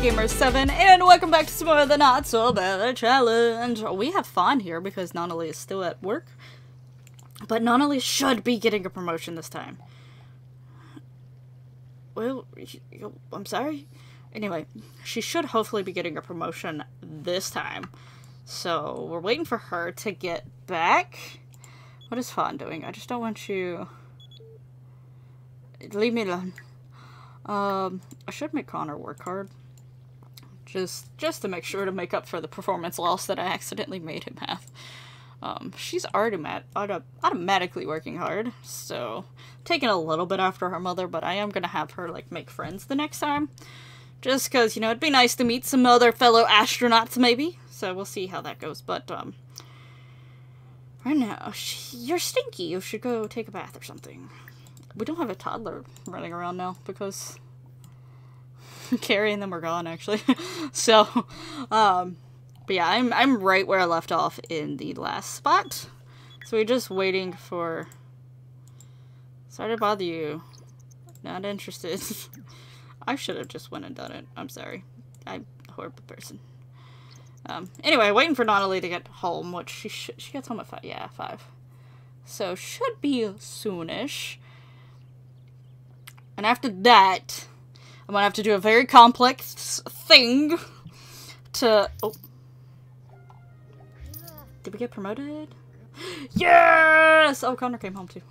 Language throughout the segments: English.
Gamer7, and welcome back to some more of the Not So Bad Challenge. We have fun here because Nunnally is still at work, but Nunnally should be getting a promotion this time. Well, I'm sorry? Anyway, she should hopefully be getting a promotion this time. So, we're waiting for her to get back. What is Fawn doing? I just don't want you... Leave me alone. Um, I should make Connor work hard. Just, just to make sure to make up for the performance loss that I accidentally made him have. Um, she's automat auto automatically working hard, so taking a little bit after her mother, but I am gonna have her like make friends the next time. Just because, you know, it'd be nice to meet some other fellow astronauts, maybe. So we'll see how that goes. But, um, right now, you're stinky. You should go take a bath or something. We don't have a toddler running around now because Are gone, actually. so, um, but yeah, I'm, I'm right where I left off in the last spot. So we're just waiting for... Sorry to bother you. Not interested. I should have just went and done it. I'm sorry. I'm a horrible person. Um, anyway, waiting for Natalie to get home, which she she gets home at five. Yeah, five. So should be soonish. And after that, I'm gonna have to do a very complex thing to. Oh, did we get promoted? Yes! Oh, Connor came home too.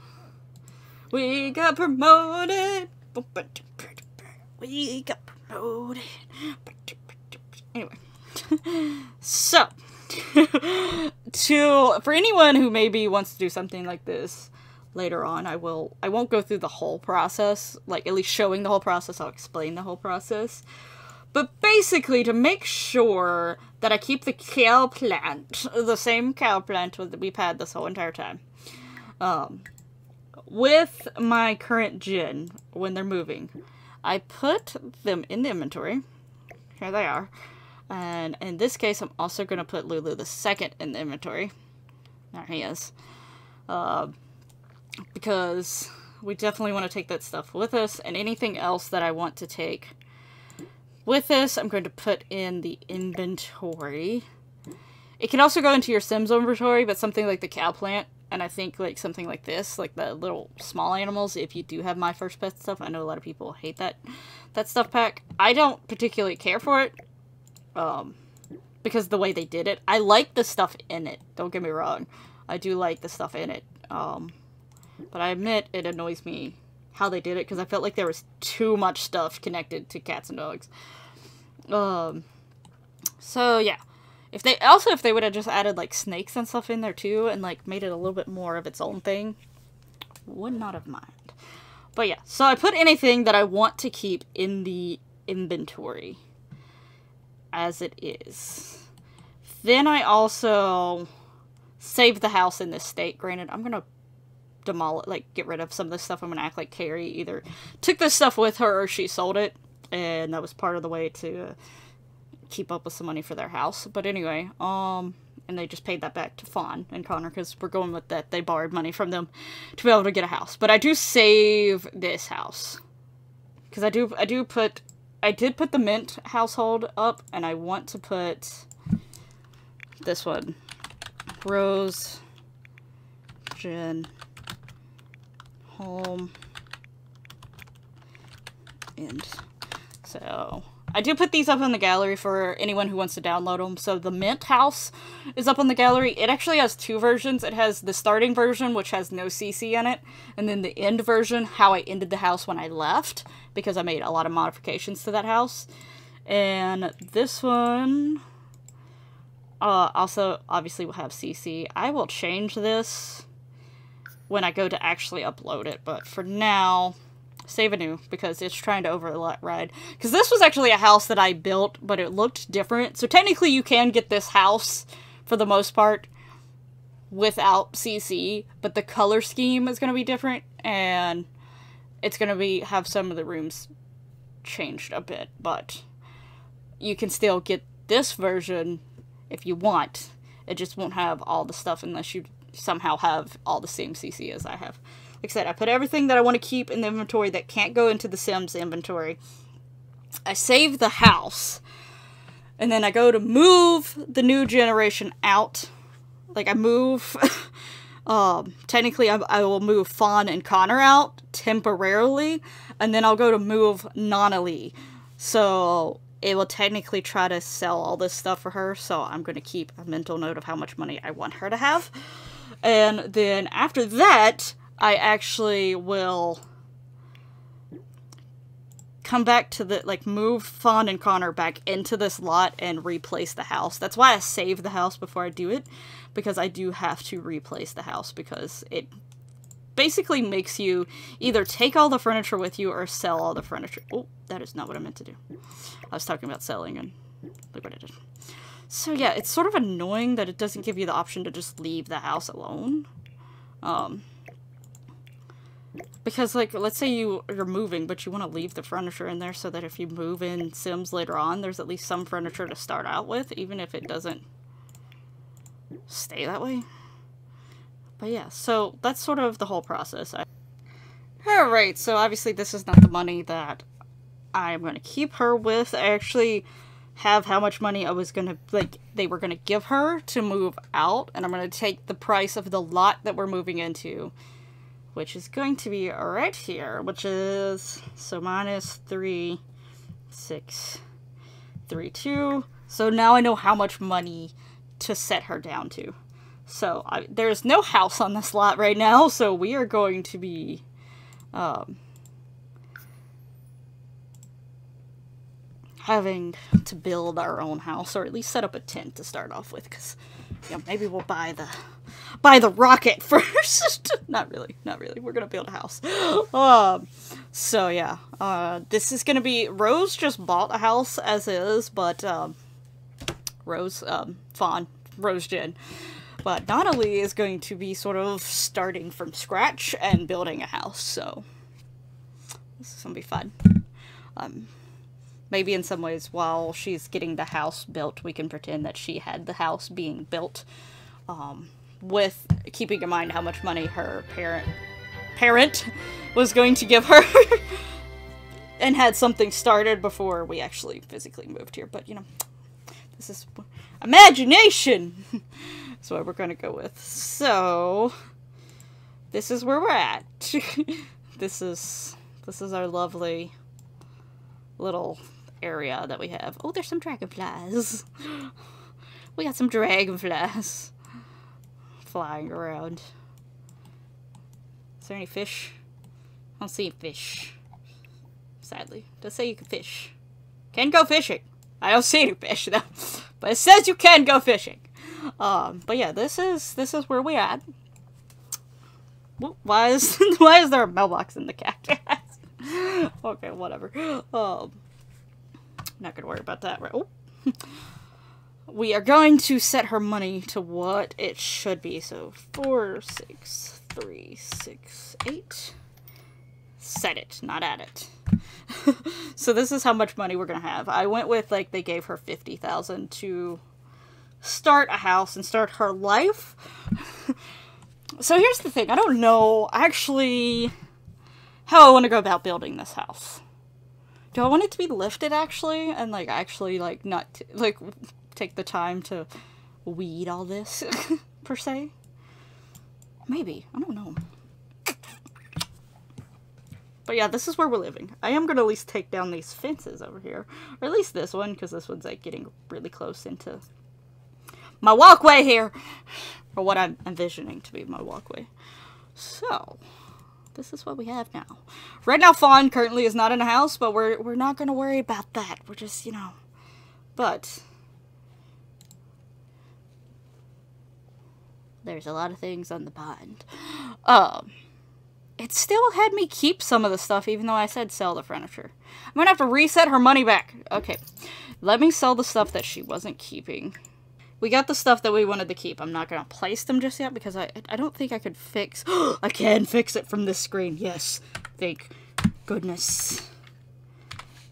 We got promoted. We got promoted. Anyway. so, to for anyone who maybe wants to do something like this later on, I will I won't go through the whole process, like at least showing the whole process, I'll explain the whole process. But basically to make sure that I keep the cow plant, the same cow plant that we've had this whole entire time. Um with my current gin when they're moving. I put them in the inventory. Here they are. And in this case, I'm also going to put Lulu the second in the inventory. There he is. Uh, because we definitely want to take that stuff with us. And anything else that I want to take with us, I'm going to put in the inventory. It can also go into your Sims inventory, but something like the cow plant and I think like something like this, like the little small animals, if you do have my first pet stuff, I know a lot of people hate that that stuff pack. I don't particularly care for it. Um because the way they did it. I like the stuff in it. Don't get me wrong. I do like the stuff in it. Um but I admit it annoys me how they did it because I felt like there was too much stuff connected to cats and dogs. Um so yeah. If they also if they would have just added like snakes and stuff in there too and like made it a little bit more of its own thing, would not have mind. But yeah, so I put anything that I want to keep in the inventory as it is. Then I also saved the house in this state. Granted, I'm gonna demolish, like get rid of some of this stuff. I'm gonna act like Carrie either took this stuff with her or she sold it, and that was part of the way to. Uh, keep up with some money for their house. But anyway, um, and they just paid that back to Fawn and Connor because we're going with that. They borrowed money from them to be able to get a house. But I do save this house because I do I do put I did put the Mint household up, and I want to put this one, Rose, Jen, Home, and so I do put these up in the gallery for anyone who wants to download them. So the Mint House is up on the gallery. It actually has two versions. It has the starting version, which has no CC in it, and then the end version, how I ended the house when I left, because I made a lot of modifications to that house. And this one uh, also obviously will have CC. I will change this when I go to actually upload it, but for now, save a new because it's trying to override. Because this was actually a house that I built, but it looked different. So technically you can get this house, for the most part, without CC, but the color scheme is going to be different, and it's going to be have some of the rooms changed a bit, but you can still get this version if you want. It just won't have all the stuff unless you somehow have all the same CC as I have. Like I said, I put everything that I want to keep in the inventory that can't go into the Sims inventory. I save the house, and then I go to move the new generation out. Like I move. um, technically, I, I will move Fawn and Connor out temporarily, and then I'll go to move Nunnally. So it will technically try to sell all this stuff for her. So I'm going to keep a mental note of how much money I want her to have. And then after that, I actually will come back to the like move Fawn and Connor back into this lot and replace the house. That's why I save the house before I do it because I do have to replace the house because it basically makes you either take all the furniture with you or sell all the furniture. Oh, that is not what I meant to do. I was talking about selling and look what I did. So yeah, it's sort of annoying that it doesn't give you the option to just leave the house alone. Um, because, like, let's say you, you're moving, but you want to leave the furniture in there so that if you move in Sims later on, there's at least some furniture to start out with, even if it doesn't stay that way. But yeah, so that's sort of the whole process. I... Alright, so obviously this is not the money that I'm going to keep her with. I actually have how much money I was to, like, they were to give her to move out, and I'm to take the price of the lot that we're moving into which is going to be right here, which is, so minus 3, 6, 3, 2. So now I know how much money to set her down to. So I, there's no house on this lot right now, so we are going to be um, having to build our own house, or at least set up a tent to start off with, because you know, maybe we'll buy the buy the rocket first. not really, not really. We're gonna build a house. Um, so yeah, uh, this is gonna be Rose just bought a house as is, but um, Rose, um, Fawn, Rose Jen. But Natalie is going to be sort of starting from scratch and building a house, so this is gonna be fun. Um, maybe in some ways, while she's getting the house built, we can pretend that she had the house being built. Um, with keeping in mind how much money her parent parent was going to give her and had something started before we actually physically moved here. But you know this is imagination! That's what we're gonna go with. So this is where we're at. This is this is our lovely little area that we have oh there's some dragonflies we got some dragonflies flying around. Is there any fish? I don't see fish. Sadly. It does say you can fish. Can go fishing. I don't see any fish though. But it says you can go fishing. Um, but yeah, this is this is where we at. Why is why is there a mailbox in the cactus? okay, whatever. Um, not gonna worry about that. Right? Oh we are going to set her money to what it should be. So four, six, three, six, eight. Set it, not add it. so this is how much money we're gonna have. I went with like they gave her fifty thousand to start a house and start her life. so here's the thing. I don't know actually how I want to go about building this house. Do I want it to be lifted actually and like actually like not like take the time to weed all this, per se. Maybe. I don't know. But yeah, this is where we're living. I am going to at least take down these fences over here. Or at least this one, because this one's like getting really close into my walkway here. Or what I'm envisioning to be my walkway. So, this is what we have now. Right now, Fawn currently is not in a house, but we're, we're not going to worry about that. We're just, you know... But, There's a lot of things on the bond. Um, it still had me keep some of the stuff, even though I said sell the furniture. I'm gonna have to reset her money back. Okay, let me sell the stuff that she wasn't keeping. We got the stuff that we wanted to keep. I'm not gonna place them just yet because I I don't think I could fix. I can fix it from this screen. Yes, thank goodness.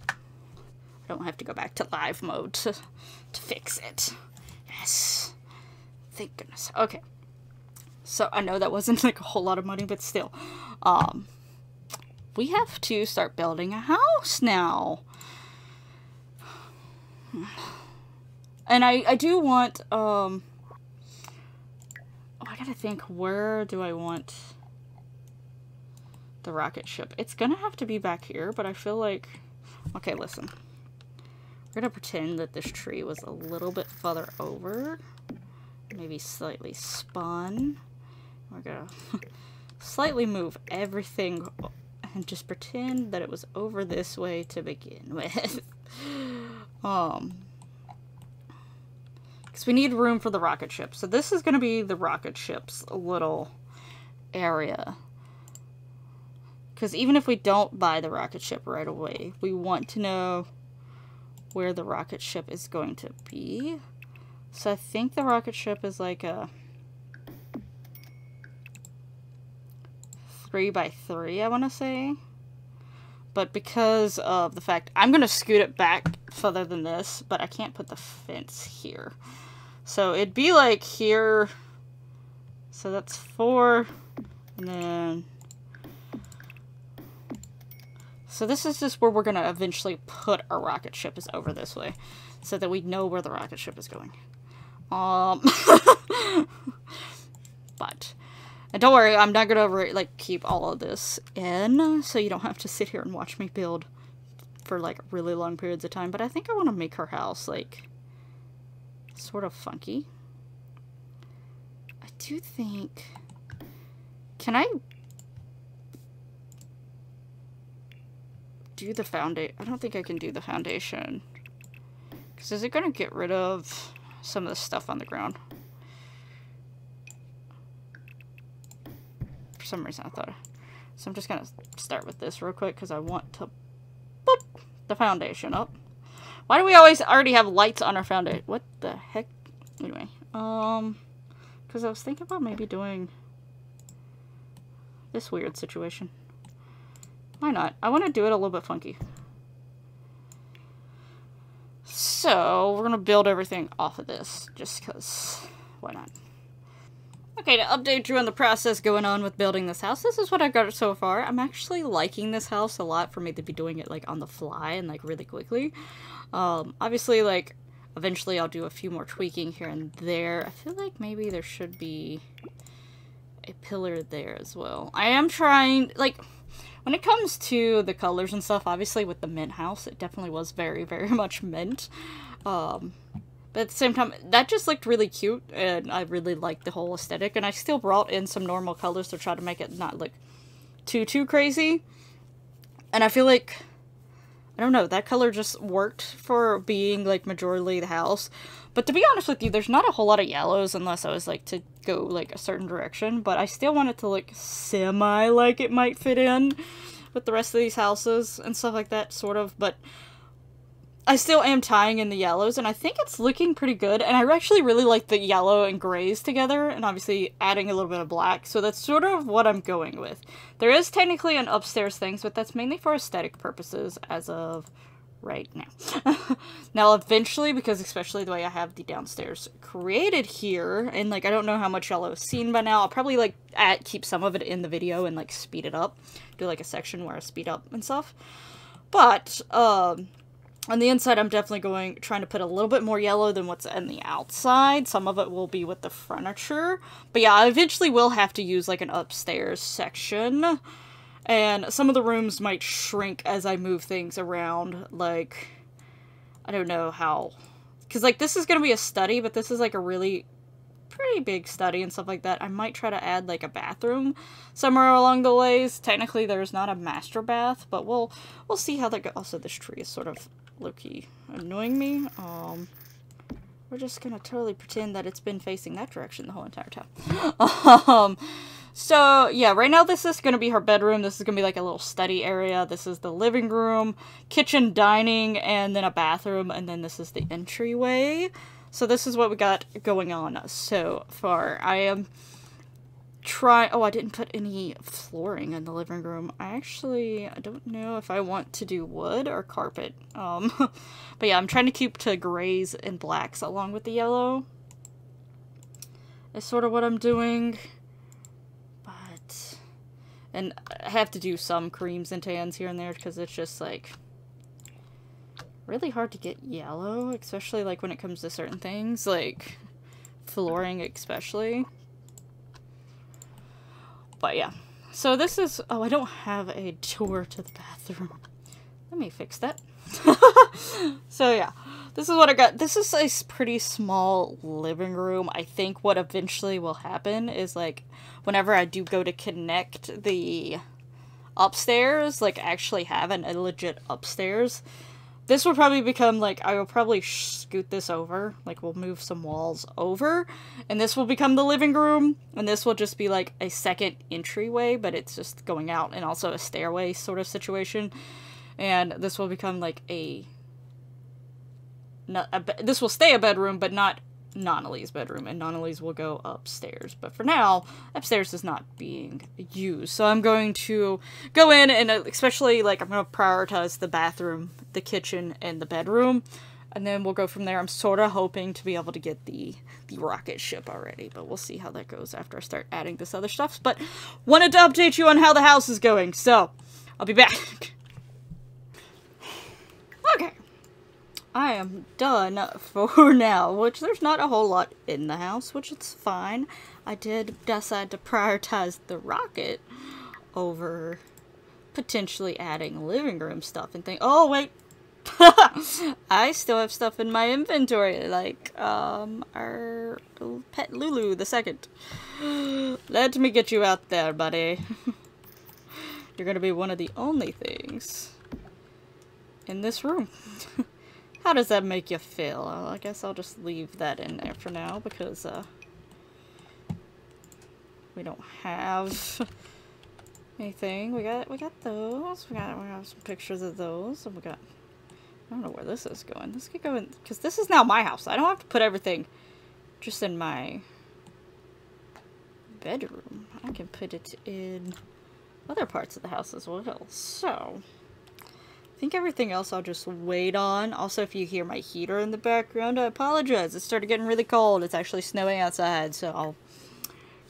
I don't have to go back to live mode to to fix it. Yes, thank goodness. Okay. So I know that wasn't like a whole lot of money, but still. Um, we have to start building a house now. And I, I do want, um... Oh, I gotta think, where do I want the rocket ship? It's gonna have to be back here, but I feel like... Okay, listen. We're gonna pretend that this tree was a little bit further over. Maybe slightly spun. We're gonna slightly move everything and just pretend that it was over this way to begin with. um, because we need room for the rocket ship. So this is going to be the rocket ship's little area. Because even if we don't buy the rocket ship right away, we want to know where the rocket ship is going to be. So I think the rocket ship is like a three by three, I want to say. But because of the fact, I'm going to scoot it back further than this, but I can't put the fence here. So it'd be like here. So that's four. And then... So this is just where we're going to eventually put our rocket ship is over this way. So that we know where the rocket ship is going. Um... but... And don't worry, I'm not gonna like keep all of this in, so you don't have to sit here and watch me build for like really long periods of time. But I think I want to make her house like sort of funky. I do think... Can I do the foundation? I don't think I can do the foundation. Because is it going to get rid of some of the stuff on the ground? For some reason I thought... So I'm just going to start with this real quick because I want to boop the foundation up. Why do we always already have lights on our foundation? What the heck? Anyway, um, because I was thinking about maybe doing this weird situation. Why not? I want to do it a little bit funky. So, we're going to build everything off of this, just because, why not? Okay, to update you on the process going on with building this house, this is what I've got so far. I'm actually liking this house a lot for me to be doing it, like, on the fly and, like, really quickly. Um, obviously, like, eventually I'll do a few more tweaking here and there. I feel like maybe there should be a pillar there as well. I am trying, like, when it comes to the colors and stuff, obviously with the mint house, it definitely was very, very much mint. Um, but at the same time, that just looked really cute, and I really liked the whole aesthetic, and I still brought in some normal colors to try to make it not look too, too crazy. And I feel like I don't know, that color just worked for being like majorly the house. But to be honest with you, there's not a whole lot of yellows unless I was like to go like a certain direction. But I still want it to look semi like it might fit in with the rest of these houses and stuff like that, sort of. But I still am tying in the yellows, and I think it's looking pretty good. And I actually really like the yellow and grays together, and obviously adding a little bit of black. So that's sort of what I'm going with. There is technically an upstairs thing, but that's mainly for aesthetic purposes as of right now. now, eventually, because especially the way I have the downstairs created here, and like I don't know how much y'all have seen by now, I'll probably like add, keep some of it in the video and like speed it up. Do like a section where I speed up and stuff. But, um on the inside, I'm definitely going trying to put a little bit more yellow than what's on the outside. Some of it will be with the furniture. But yeah, I eventually will have to use like an upstairs section. And some of the rooms might shrink as I move things around. Like, I don't know how... Because like this is going to be a study, but this is like a really pretty big study and stuff like that. I might try to add like a bathroom somewhere along the ways. Technically, there's not a master bath, but we'll we'll see how that goes. Also, this tree is sort of low-key annoying me. Um, we're just gonna totally pretend that it's been facing that direction the whole entire time. um, so, yeah, right now this is gonna be her bedroom. This is gonna be like a little study area. This is the living room, kitchen, dining, and then a bathroom, and then this is the entryway. So this is what we got going on so far. I am try oh I didn't put any flooring in the living room I actually I don't know if I want to do wood or carpet um but yeah I'm trying to keep to grays and blacks along with the yellow is sort of what I'm doing but and I have to do some creams and tans here and there because it's just like really hard to get yellow, especially like when it comes to certain things, like flooring especially. But yeah. So this is oh I don't have a tour to the bathroom. Let me fix that. so yeah. This is what I got. This is a pretty small living room. I think what eventually will happen is like whenever I do go to connect the upstairs, like actually have an, a legit upstairs, this will probably become like I will probably scoot this over like we'll move some walls over and this will become the living room and this will just be like a second entryway but it's just going out and also a stairway sort of situation and this will become like a No, a, this will stay a bedroom but not Nunnally's bedroom, and Nunnally's will go upstairs. But for now, upstairs is not being used. So I'm going to go in and uh, especially, like, I'm going to prioritize the bathroom, the kitchen, and the bedroom. And then we'll go from there. I'm sort of hoping to be able to get the, the rocket ship already, but we'll see how that goes after I start adding this other stuff. But wanted to update you on how the house is going, so I'll be back. okay. I am done for now, which there's not a whole lot in the house, which is fine. I did decide to prioritize the rocket over potentially adding living room stuff and think, oh wait, I still have stuff in my inventory, like, um, our pet Lulu the second. Let me get you out there, buddy. You're gonna be one of the only things in this room. How does that make you feel? I guess I'll just leave that in there for now because uh, we don't have anything. We got we got those. We got we have some pictures of those, and we got. I don't know where this is going. This could go in because this is now my house. I don't have to put everything just in my bedroom. I can put it in other parts of the house as well. So. I think everything else I'll just wait on. Also, if you hear my heater in the background, I apologize. It started getting really cold. It's actually snowing outside, so I'll...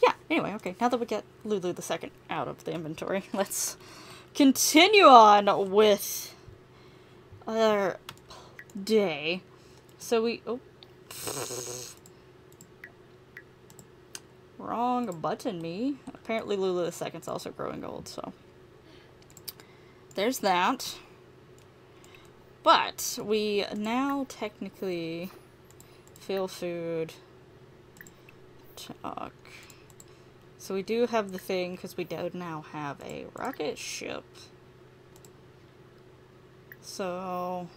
Yeah, anyway, okay. Now that we get Lulu the second out of the inventory, let's continue on with our day. So we... Oh. Wrong button, me. Apparently Lulu the second's also growing old, so... There's that. But we now technically feel food talk. So we do have the thing because we do now have a rocket ship. So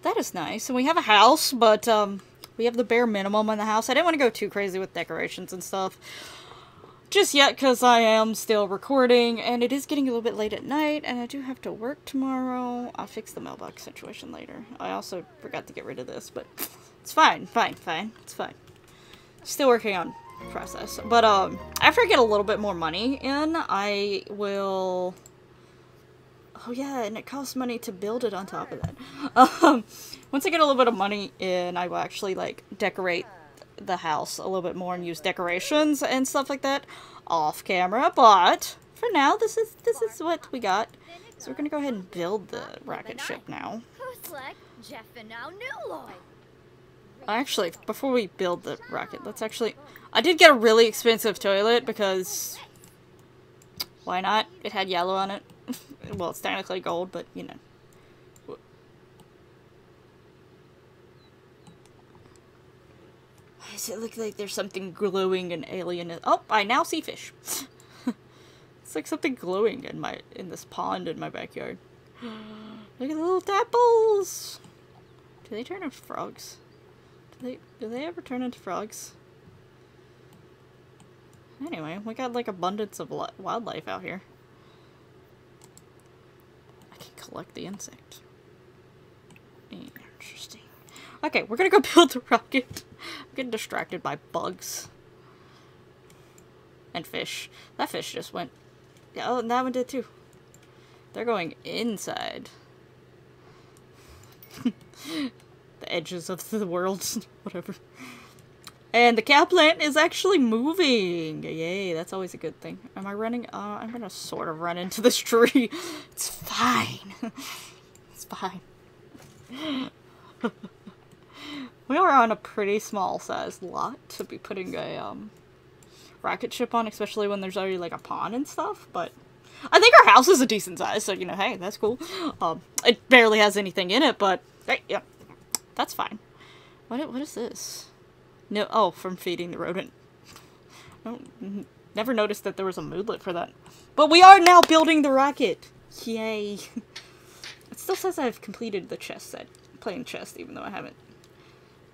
that is nice. And we have a house, but um, we have the bare minimum in the house. I didn't want to go too crazy with decorations and stuff just yet because I am still recording and it is getting a little bit late at night and I do have to work tomorrow. I'll fix the mailbox situation later. I also forgot to get rid of this, but it's fine, fine, fine. It's fine. Still working on process. But um, after I get a little bit more money in, I will... Oh yeah, and it costs money to build it on top of that. Um, once I get a little bit of money in, I will actually like decorate the house a little bit more and use decorations and stuff like that off camera, but for now, this is this is what we got. So we're gonna go ahead and build the rocket ship now. Actually, before we build the rocket, let's actually... I did get a really expensive toilet because... Why not? It had yellow on it. well, it's technically gold, but, you know. Does it look like there's something glowing and alien? Oh, I now see fish. it's like something glowing in my in this pond in my backyard. look at the little tadpoles. Do they turn into frogs? Do they do they ever turn into frogs? Anyway, we got like abundance of wildlife out here. I can collect the insect. Interesting. Okay, we're gonna go build the rocket. I'm getting distracted by bugs. And fish. That fish just went... Oh, and that one did too. They're going inside. the edges of the world. Whatever. And the cow plant is actually moving. Yay, that's always a good thing. Am I running? Uh, I'm gonna sort of run into this tree. It's fine. it's fine. We are on a pretty small sized lot to be putting a um rocket ship on, especially when there's already like a pond and stuff, but I think our house is a decent size, so you know, hey, that's cool. Um, it barely has anything in it, but hey, yeah, that's fine. What what is this? No, oh, from feeding the rodent. don't never noticed that there was a moodlet for that. But we are now building the rocket. Yay! It still says I've completed the chess set, playing chess, even though I haven't.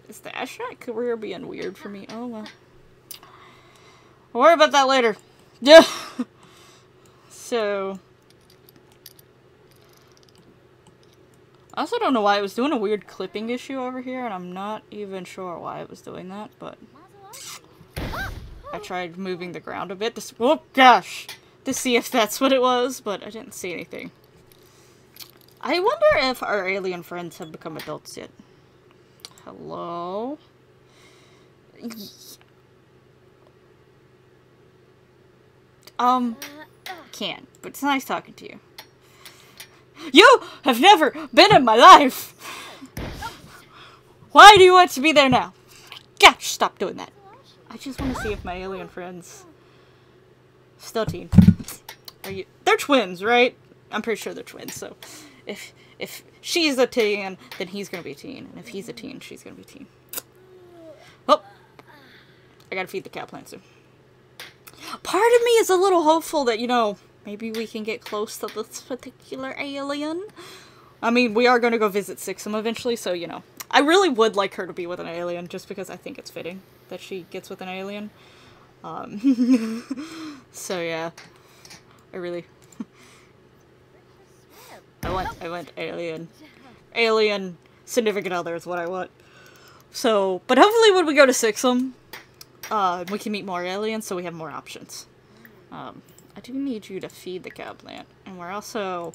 Is the astronaut career being weird for me? Oh well. We'll worry about that later. Yeah. so. I also don't know why it was doing a weird clipping issue over here, and I'm not even sure why it was doing that, but... I tried moving the ground a bit to... Oh, gosh! To see if that's what it was, but I didn't see anything. I wonder if our alien friends have become adults yet. Hello? Um, can't, but it's nice talking to you. You have never been in my life! Why do you want to be there now? Gosh, stop doing that. I just want to see if my alien friends... Still teen. Are you... They're twins, right? I'm pretty sure they're twins, so... If if she's a teen, then he's gonna be a teen. And if he's a teen, she's gonna be a teen. Oh! I gotta feed the cow plant soon. Part of me is a little hopeful that, you know, maybe we can get close to this particular alien. I mean, we are gonna go visit Sixam eventually, so, you know. I really would like her to be with an alien, just because I think it's fitting that she gets with an alien. Um, so, yeah. I really... I want, I want alien. Alien significant other is what I want. So, but hopefully when we go to Sixam, uh, we can meet more aliens so we have more options. Um, I do need you to feed the cow plant. And we're also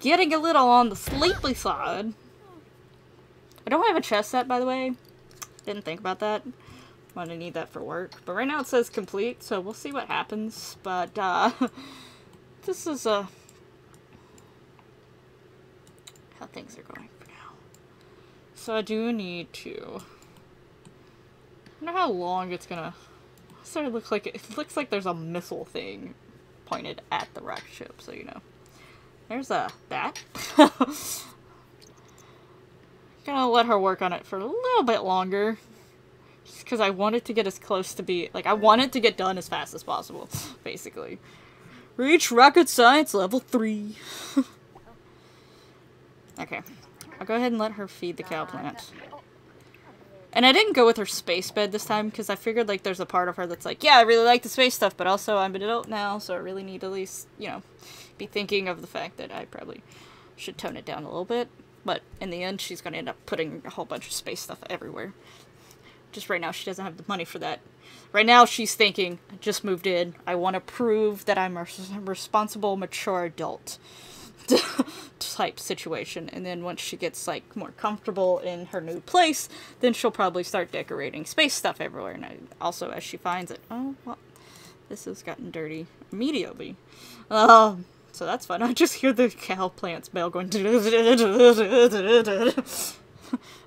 getting a little on the sleepy side. I don't have a chest set, by the way. Didn't think about that. I'm gonna need that for work. But right now it says complete, so we'll see what happens. But, uh, this is a... how things are going for now. So I do need to... I know how long it's gonna... Sort of looks like it, it looks like there's a missile thing pointed at the rocket ship, so you know. There's a that. Gonna let her work on it for a little bit longer. Just because I wanted to get as close to be... Like, I wanted to get done as fast as possible, basically. Reach rocket science level 3. okay. I'll go ahead and let her feed the cow plant. And I didn't go with her space bed this time because I figured like there's a part of her that's like, yeah, I really like the space stuff, but also I'm an adult now, so I really need to at least, you know, be thinking of the fact that I probably should tone it down a little bit. But in the end, she's going to end up putting a whole bunch of space stuff everywhere. Just right now, she doesn't have the money for that. Right now, she's thinking, I just moved in. I want to prove that I'm a responsible, mature adult. type situation and then once she gets like more comfortable in her new place then she'll probably start decorating space stuff everywhere and also as she finds it oh well this has gotten dirty immediately. Um so that's fun. I just hear the cow plants bell going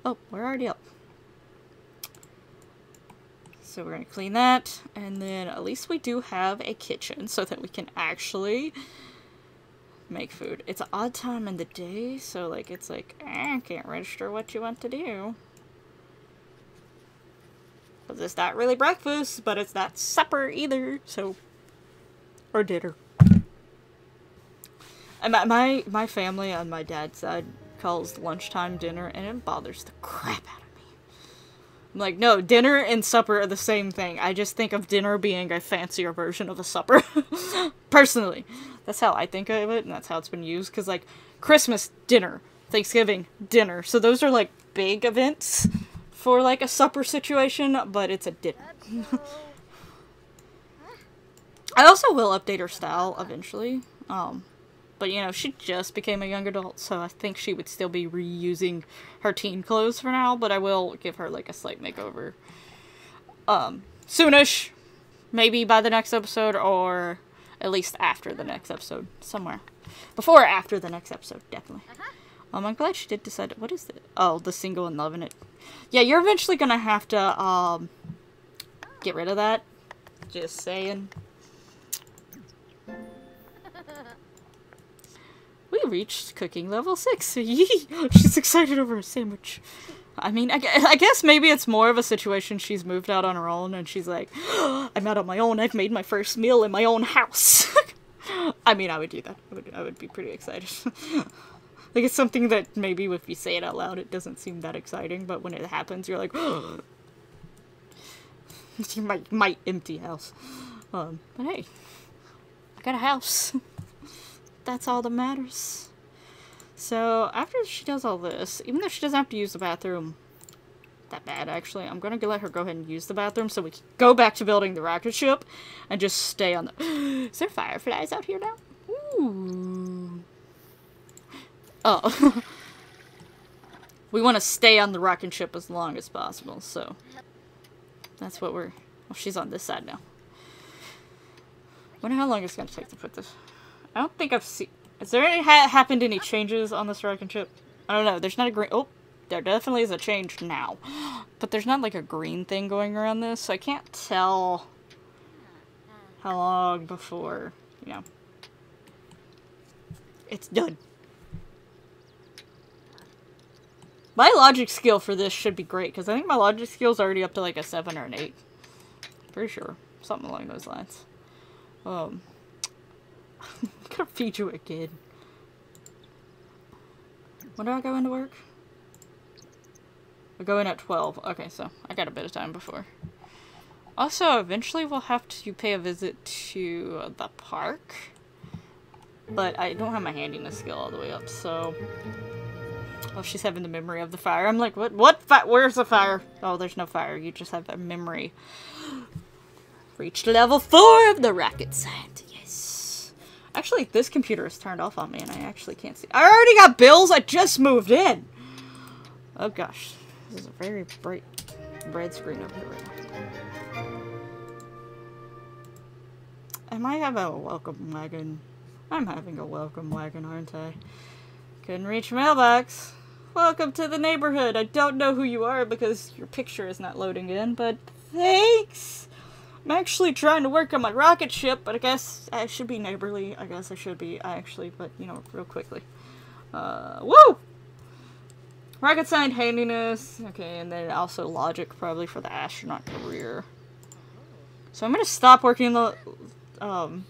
oh we're already up. So we're gonna clean that and then at least we do have a kitchen so that we can actually make food. It's an odd time in the day, so like it's like, eh, I can't register what you want to do. Because it's not really breakfast, but it's not supper either, so... Or dinner. And my, my, my family on my dad's side calls lunchtime dinner, and it bothers the crap out of. I'm like, no, dinner and supper are the same thing. I just think of dinner being a fancier version of a supper. Personally. That's how I think of it, and that's how it's been used. Because, like, Christmas, dinner. Thanksgiving, dinner. So those are, like, big events for, like, a supper situation, but it's a dinner. I also will update her style eventually. Um, but, you know, she just became a young adult, so I think she would still be reusing her teen clothes for now, but I will give her, like, a slight makeover. Um, soonish. Maybe by the next episode, or at least after the next episode, somewhere. Before or after the next episode, definitely. Um, I'm glad she did decide. What is it? Oh, the single and loving it. Yeah, you're eventually gonna have to um get rid of that. Just saying. We reached cooking level six. Yee! She's excited over a sandwich. I mean, I, guess maybe it's more of a situation she's moved out on her own and she's like, I'm out on my own. I've made my first meal in my own house. I mean, I would do that. I would, I would be pretty excited. like, it's something that maybe if you say it out loud, it doesn't seem that exciting, but when it happens, you're like, my, my empty house. Um, but hey, I got a house. That's all that matters. So, after she does all this, even though she doesn't have to use the bathroom that bad, actually, I'm gonna let her go ahead and use the bathroom so we can go back to building the rocket ship and just stay on the... Is there fireflies out here now? Ooh. Oh. we want to stay on the rocket ship as long as possible, so... That's what we're... Oh, she's on this side now. wonder how long it's gonna take to put this... I don't think I've seen... Has there any ha happened any changes on this rocket ship? I don't know. There's not a green... Oh, there definitely is a change now. But there's not like a green thing going around this, so I can't tell how long before, you know, it's done. My logic skill for this should be great, because I think my logic skill is already up to like a 7 or an 8. Pretty sure. Something along those lines. Um, Gonna feed you kid. When do I go into work? I go in at 12. Okay, so I got a bit of time before. Also, eventually we'll have to pay a visit to the park. But I don't have my handiness skill all the way up, so... Oh, she's having the memory of the fire. I'm like, what? What? Where's the fire? Oh, there's no fire. You just have a memory. Reached level 4 of the rocket science. Actually, this computer is turned off on me, and I actually can't see. I already got bills. I just moved in. Oh, gosh. This is a very bright red screen over here right now. Am I having a welcome wagon? I'm having a welcome wagon, aren't I? Couldn't reach mailbox. Welcome to the neighborhood. I don't know who you are because your picture is not loading in, but thanks! I'm actually trying to work on my rocket ship, but I guess I should be neighborly. I guess I should be, actually, but, you know, real quickly. Uh, woo! Rocket science handiness. Okay, and then also logic probably for the astronaut career. So I'm gonna stop working the um,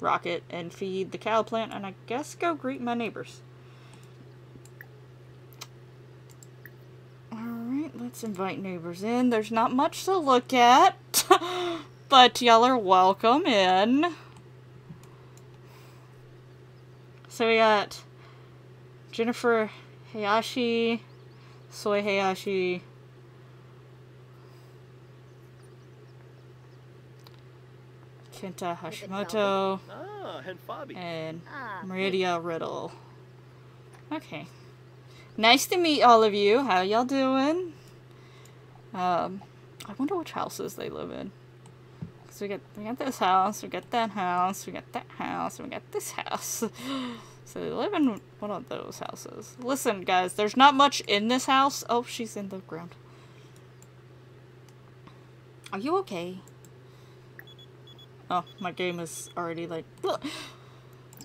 rocket and feed the cow plant, and I guess go greet my neighbors. Alright, let's invite neighbors in. There's not much to look at, but y'all are welcome in. So we got Jennifer Hayashi, Soy Hayashi, Kenta Hashimoto, Ah, and Ah, Meridia Riddle. Okay. Nice to meet all of you. How y'all doing? Um, I wonder which houses they live in. Cause we got we got this house, we got that house, we got that house, we got this house. So they live in one of those houses. Listen, guys, there's not much in this house. Oh, she's in the ground. Are you okay? Oh, my game is already like. "Ugh."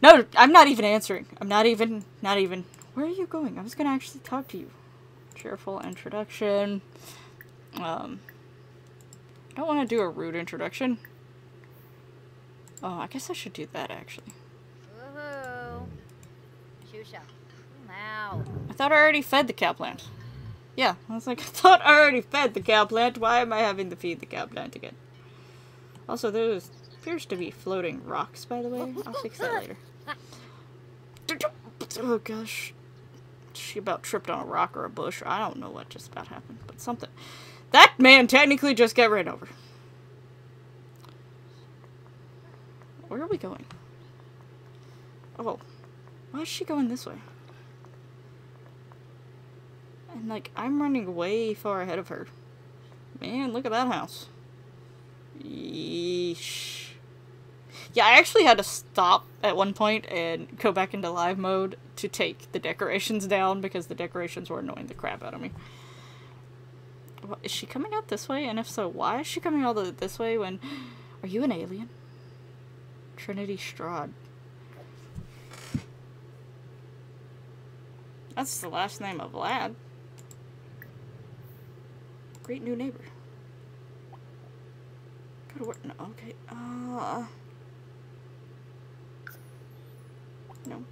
No, I'm not even answering. I'm not even. Not even. Where are you going? I was gonna actually talk to you. Cheerful introduction. Um. I don't want to do a rude introduction. Oh, I guess I should do that actually. Woohoo. Shusha. I thought I already fed the cow plant. Yeah, I was like, I thought I already fed the cow plant. Why am I having to feed the cow plant again? Also, there appears to be floating rocks, by the way. I'll fix that later. Oh gosh. She about tripped on a rock or a bush. I don't know what just about happened, but something. That man technically just got ran over. Where are we going? Oh. Why is she going this way? And like, I'm running way far ahead of her. Man, look at that house. Yeesh. Yeah, I actually had to stop at one point and go back into live mode to take the decorations down because the decorations were annoying the crap out of me. What, is she coming out this way? And if so, why is she coming out the- this way when... Are you an alien? Trinity Straud. That's the last name of Vlad. Great new neighbor. Go to work. No, okay. Uh. No.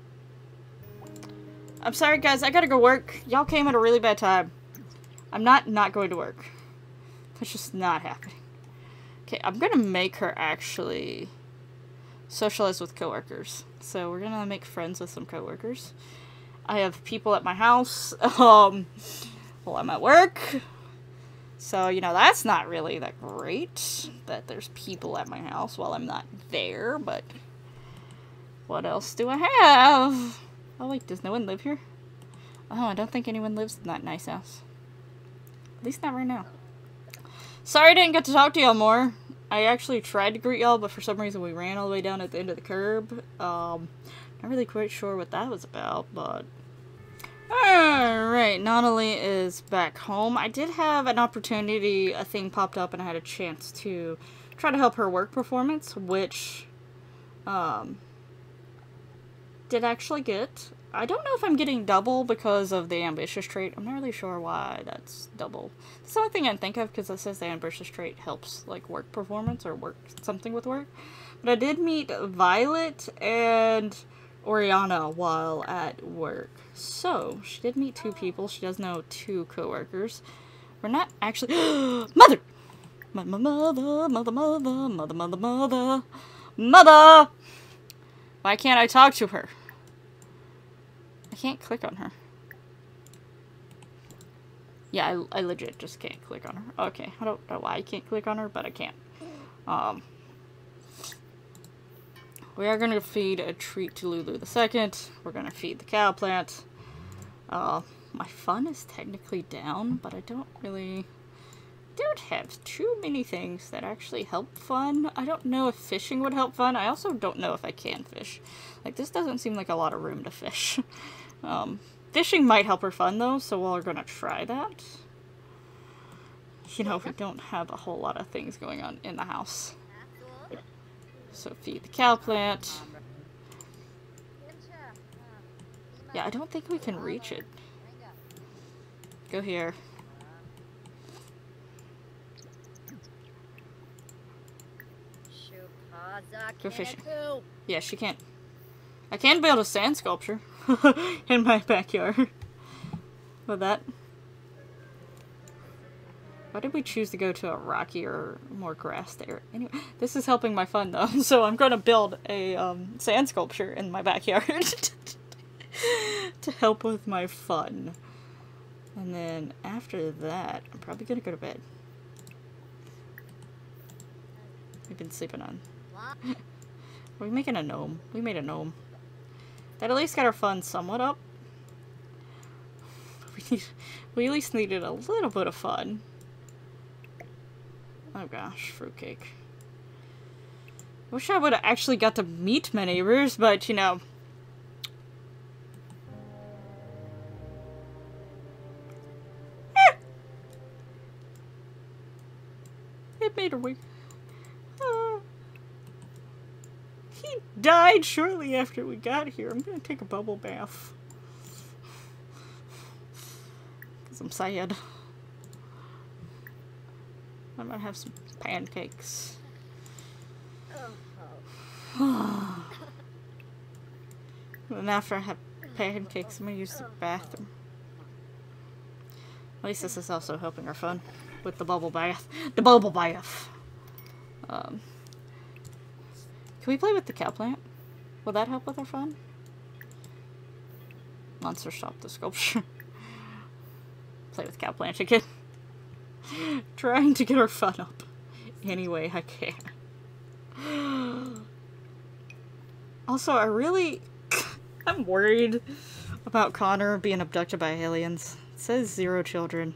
I'm sorry, guys. I gotta go work. Y'all came at a really bad time. I'm not not going to work. That's just not happening. Okay, I'm gonna make her actually socialize with coworkers. So we're gonna make friends with some coworkers. I have people at my house. Um, while I'm at work. So, you know, that's not really that great that there's people at my house while I'm not there, but what else do I have? Oh, wait, does no one live here? Oh, I don't think anyone lives in that nice house. At least not right now. Sorry I didn't get to talk to y'all more. I actually tried to greet y'all, but for some reason we ran all the way down at the end of the curb. Um, not really quite sure what that was about, but Alright, Nunnally is back home. I did have an opportunity, a thing popped up, and I had a chance to try to help her work performance, which um, did actually get. I don't know if I'm getting double because of the ambitious trait. I'm not really sure why that's double. That's the only thing I can think of because it says the ambitious trait helps like work performance or work something with work. But I did meet Violet and Oriana while at work. So, she did meet two people. She does know two coworkers. We're not actually- Mother! Mother, mother, mother, mother, mother, mother, mother, mother! Why can't I talk to her? I can't click on her. Yeah, I, I legit just can't click on her. Okay, I don't know why I can't click on her, but I can't. Um, we are going to feed a treat to Lulu the second. We're going to feed the cow plant. Uh, my fun is technically down, but I don't really... don't have too many things that actually help fun. I don't know if fishing would help fun. I also don't know if I can fish. Like, this doesn't seem like a lot of room to fish. um, fishing might help her fun, though, so we're to try that. You know, we don't have a whole lot of things going on in the house. So feed the cow plant. Yeah, I don't think we can reach it. Go here. Go fishing. Yeah, she can't. I can build a sand sculpture in my backyard. With that. Why did we choose to go to a rockier, more grassed area? Anyway, this is helping my fun though, so I'm going to build a um, sand sculpture in my backyard to help with my fun. And then after that, I'm probably going to go to bed. We've been sleeping on. Are we making a gnome? We made a gnome. That at least got our fun somewhat up. We, need, we at least needed a little bit of fun. Oh gosh, fruitcake. Wish I would have actually got to meet my neighbors, but you know. Eh. It made her weak. Uh, he died shortly after we got here. I'm gonna take a bubble bath. Because I'm sad. I'm gonna have some pancakes. and after I have pancakes, I'm gonna use the bathroom. At least this is also helping our fun with the bubble bath. The bubble bath! Um, can we play with the cow plant? Will that help with our fun? Monster stop the sculpture. play with cow plant again. Trying to get our fun up Anyway, I can. Also, I really... I'm worried about Connor being abducted by aliens. It says zero children.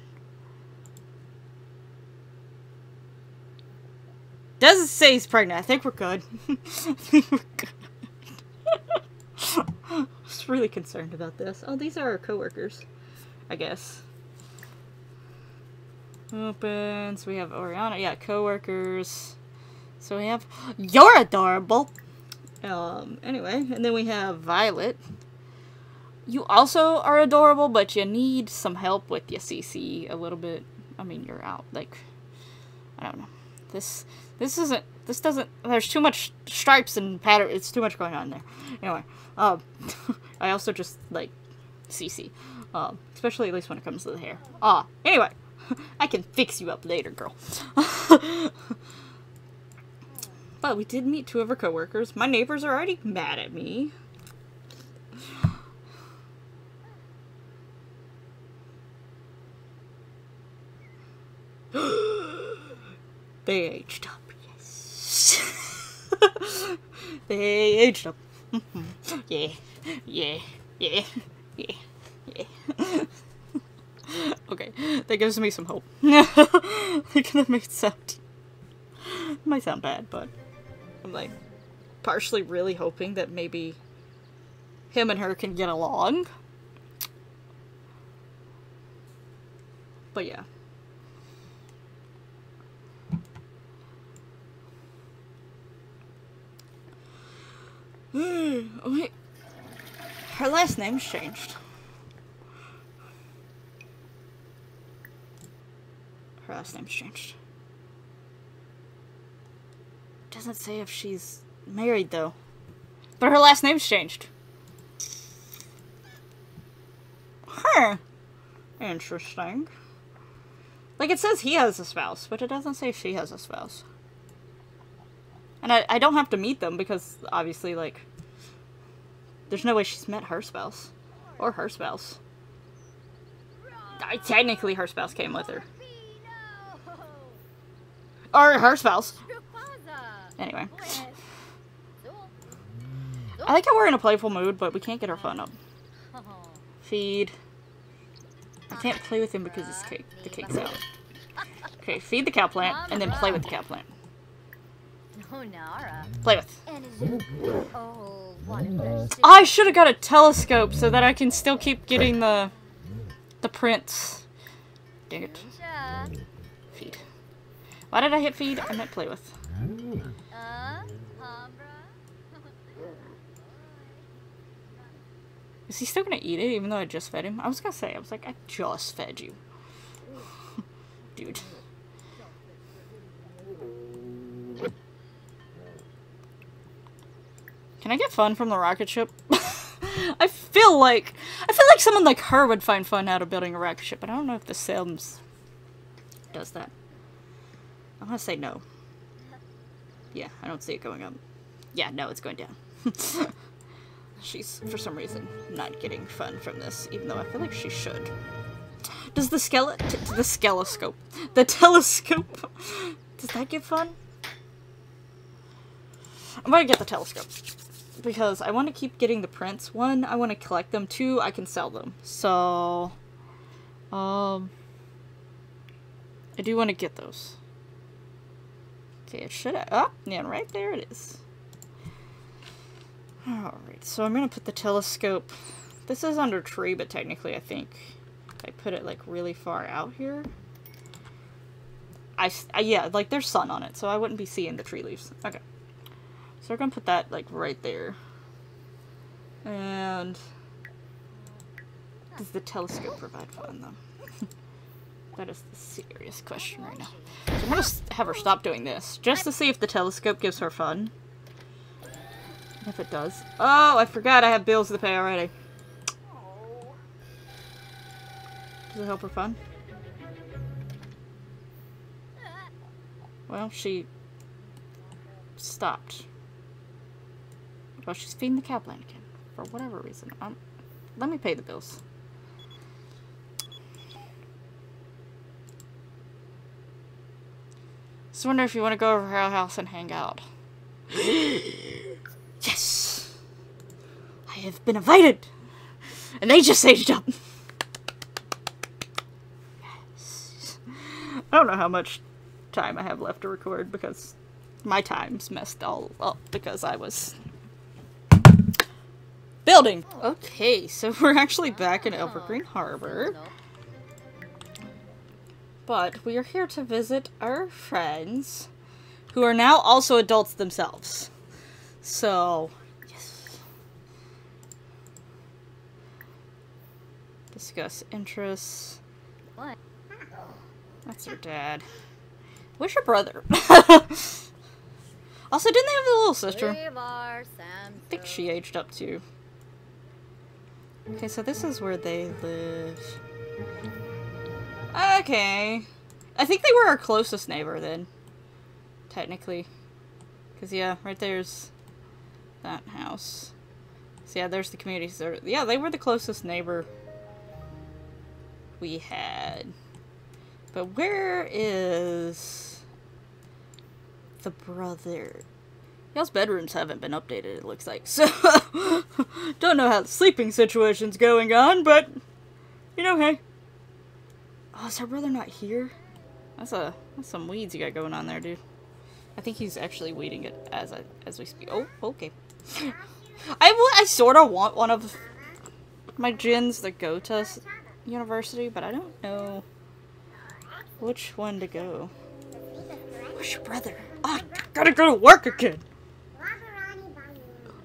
Doesn't say he's pregnant. I think we're good. I think we're good. I was really concerned about this. Oh, these are our coworkers, I guess. Opens. We have Oriana. Yeah, coworkers. So we have you're adorable. Um. Anyway, and then we have Violet. You also are adorable, but you need some help with your CC a little bit. I mean, you're out. Like, I don't know. This this isn't. This doesn't. There's too much stripes and pattern. It's too much going on there. Anyway, um, I also just like CC, um, especially at least when it comes to the hair. Ah. Anyway, I can fix you up later, girl. but we did meet two of our coworkers. My neighbors are already mad at me. they aged up. They aged up. yeah, yeah, yeah, yeah, yeah. okay, that gives me some hope. that may sound might sound bad, but I'm like partially really hoping that maybe him and her can get along. But yeah. Wait. Her last name's changed. Her last name's changed. Doesn't say if she's married though. But her last name's changed. Huh. Interesting. Like it says he has a spouse, but it doesn't say she has a spouse. And I, I don't have to meet them because obviously like there's no way she's met her spouse. Or her spouse. I, technically her spouse came with her. Or her spouse. Anyway. I like how we're in a playful mood, but we can't get our phone up. Feed. I can't play with him because his cake, the cake's out. Okay, feed the cow plant, and then play with the cow plant. Play with. I should have got a telescope so that I can still keep getting the the prints. Dang it. Feed. Why did I hit feed? I meant play with. Is he still gonna eat it even though I just fed him? I was gonna say, I was like, I just fed you. Dude. Can I get fun from the rocket ship? I feel like I feel like someone like her would find fun out of building a rocket ship, but I don't know if the Sims does that. I'm gonna say no. Yeah, I don't see it going up. Yeah, no, it's going down. She's, for some reason, not getting fun from this, even though I feel like she should. Does the skele- the skeloscope, the telescope, does that get fun? I'm gonna get the telescope because I want to keep getting the prints. One, I want to collect them. Two, I can sell them. So, um, I do want to get those. Okay, it should have. Oh, yeah, right there it is. Alright, so I'm going to put the telescope. This is under tree, but technically I think I put it like really far out here. I, I yeah, like there's sun on it, so I wouldn't be seeing the tree leaves. Okay. So we're gonna put that like right there. And does the telescope provide fun though? that is the serious question right now. So I'm gonna have her stop doing this just to see if the telescope gives her fun. If it does. Oh, I forgot I have bills to pay already. Does it help her fun? Well, she stopped. Oh, she's feeding the cow plant again. For whatever reason. Um, let me pay the bills. Just wonder if you want to go over to our house and hang out. yes! I have been invited! And they just aged up! yes. I don't know how much time I have left to record because my time's messed all up because I was building. Okay, so we're actually back in Evergreen Harbor, but we are here to visit our friends who are now also adults themselves. So, yes. Discuss interests. What? That's your dad. Where's your brother? also, didn't they have a little sister? I think she aged up too. Okay, so this is where they live. Okay. I think they were our closest neighbor then. Technically. Because, yeah, right there's that house. So, yeah, there's the community center. Yeah, they were the closest neighbor we had. But where is the brother? Y'all's bedrooms haven't been updated, it looks like. So, don't know how the sleeping situation's going on, but, you know, hey. Oh, is her brother not here? That's a that's some weeds you got going on there, dude. I think he's actually weeding it as I as we speak. Oh, okay. I, I sort of want one of my gins to go to university, but I don't know which one to go. Where's your brother? Oh, I gotta go to work again.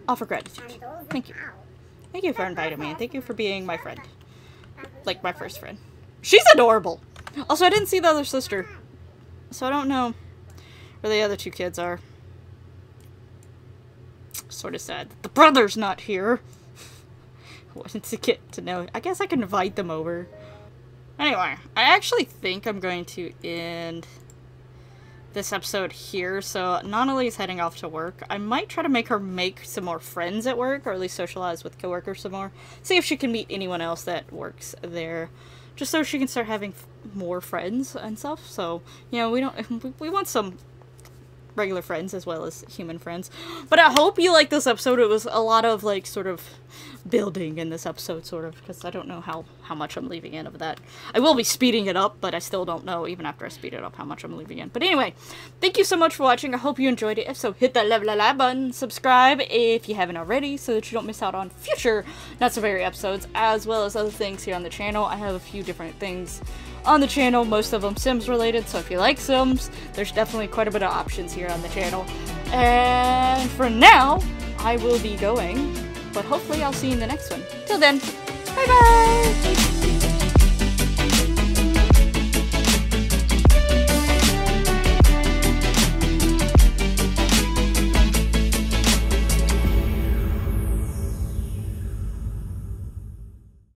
Offer gratitude. Thank you. Thank you for inviting me, and thank you for being my friend. Like, my first friend. She's adorable! Also, I didn't see the other sister. So I don't know where the other two kids are. Sort of sad. The brother's not here. Wanted to get to know. I guess I can invite them over. Anyway, I actually think I'm going to end this episode here. So Nunnally is heading off to work. I might try to make her make some more friends at work, or at least socialize with coworkers some more. See if she can meet anyone else that works there, just so she can start having more friends and stuff. So you know, we don't we want some regular friends as well as human friends. But I hope you like this episode. It was a lot of like sort of building in this episode, sort of, because I don't know how, how much I'm leaving in of that. I will be speeding it up, but I still don't know, even after I speed it up, how much I'm leaving in. But anyway, thank you so much for watching. I hope you enjoyed it. If so, hit that level like button, subscribe if you haven't already, so that you don't miss out on future Not So Berry episodes, as well as other things here on the channel. I have a few different things on the channel, most of them Sims related, so if you like Sims, there's definitely quite a bit of options here on the channel. And for now, I will be going but hopefully I'll see you in the next one. Till then, bye bye!